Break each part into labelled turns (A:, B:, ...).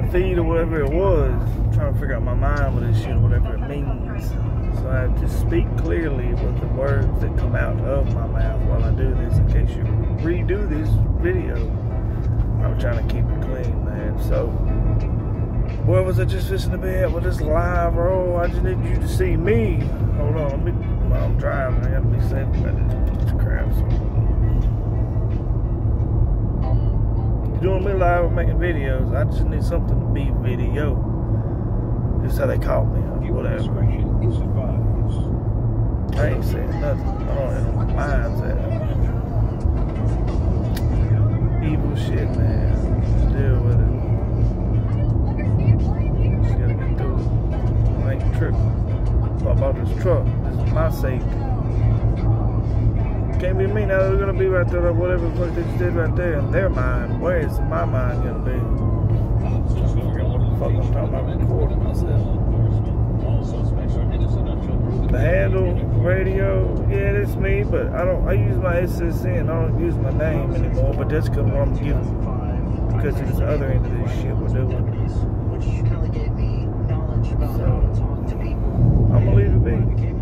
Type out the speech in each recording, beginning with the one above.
A: that feed or whatever it was. I'm trying to figure out my mind with this shit whatever it means. So I have to speak clearly with the words that come out of my mouth while I do this in case you redo this video. I'm trying to keep it clean, man. So, where was I just fishing to be at with this live roll? I just need you to see me. Hold on, let me, while I'm driving, I gotta be safe about this crap. So. Doing me live or making videos. I just need something to be video. Just how they call me, or whatever. I ain't saying nothing. I don't have no mindset. Evil shit, man. Just deal with it. Just gotta get through it. I ain't tripping. What about this truck? This is my safety. Can't be me now. They're gonna be right there, whatever the fuck they just did right there in their mind. Where is my mind gonna be? Fuck, I'm talking about recording myself. The handle, radio, yeah, that's me, but I don't. I use my SSN. I don't use my name anymore. But that's because I'm giving because of this other end of this shit we're doing. So I'm gonna leave it be.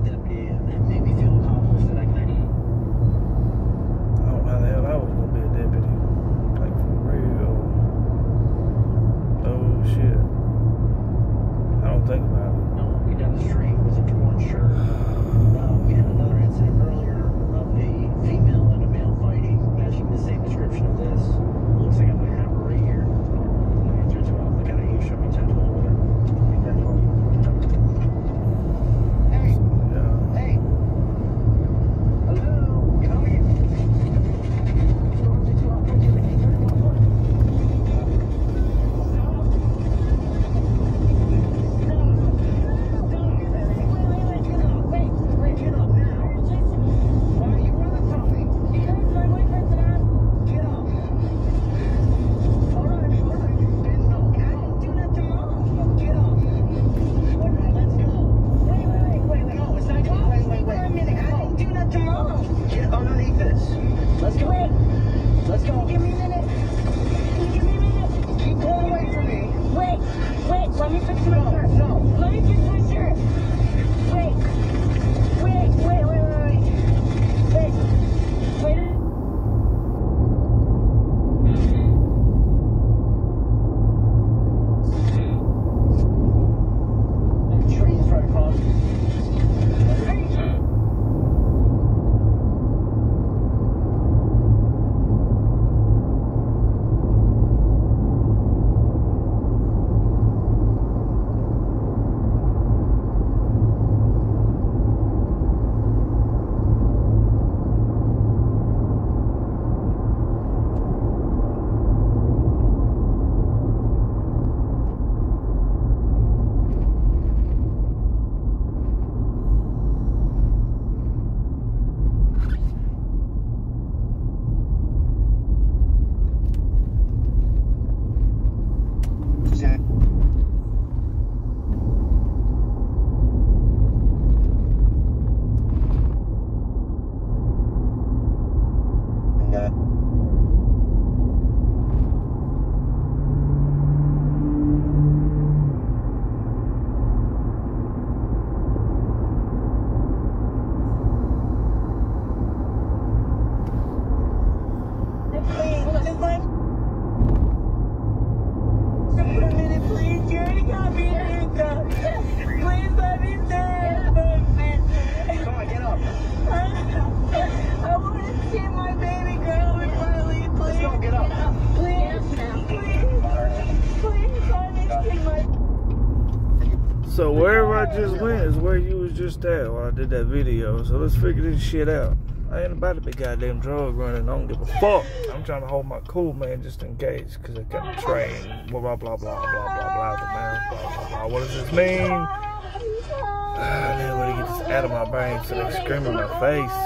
A: So wherever I just went is where you was just at while I did that video. So let's figure this shit out. I ain't about to be goddamn drug running. I don't give a fuck. I'm trying to hold my cool, man, just in case. Because I got a train. Blah, blah, blah, blah, blah, blah, blah, blah, blah, blah. What does this mean? I need to get this out of my brain so they scream in my face.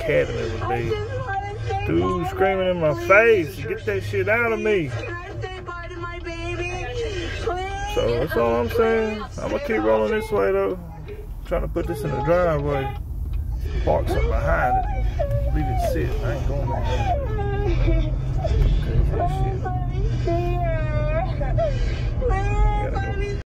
A: Academy would be. Dude screaming in my face. Get that shit out of me. So that's all I'm saying. I'm gonna keep rolling this way though. I'm trying to put this in the driveway. Park something behind it. Leave it sit. I ain't going nowhere. Okay, shit.